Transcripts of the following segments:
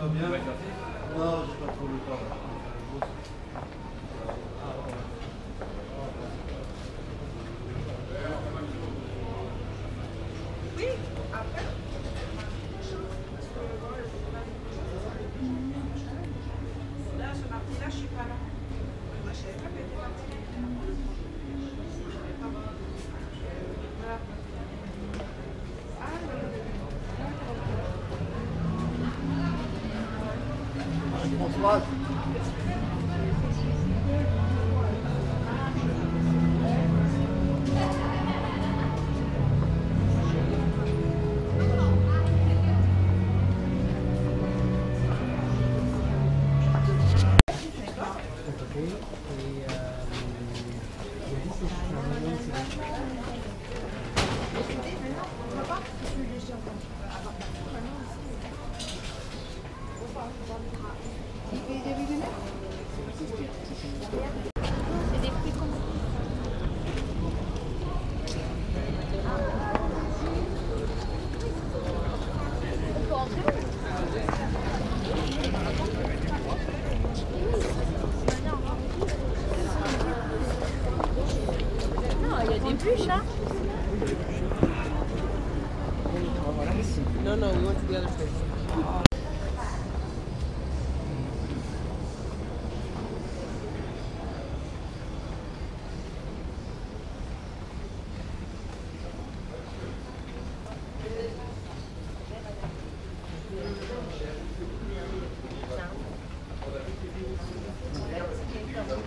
va bien Non, j'ai pas trop le temps. Françoise C'est des No, no, we went to the other place.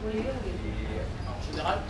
Non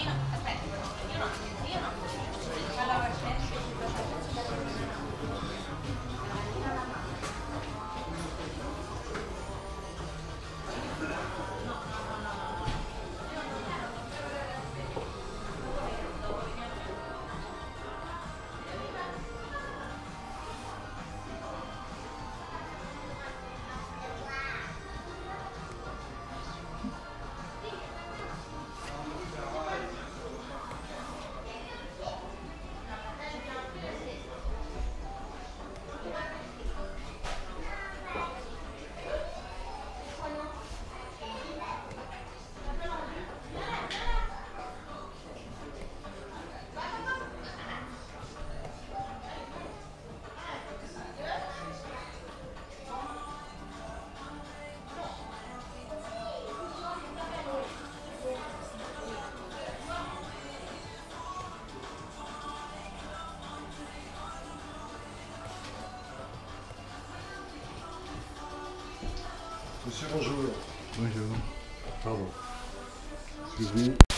Io non, aspetta, io non, io non. Bonjour. Bonjour. Pardon. Excuse-moi.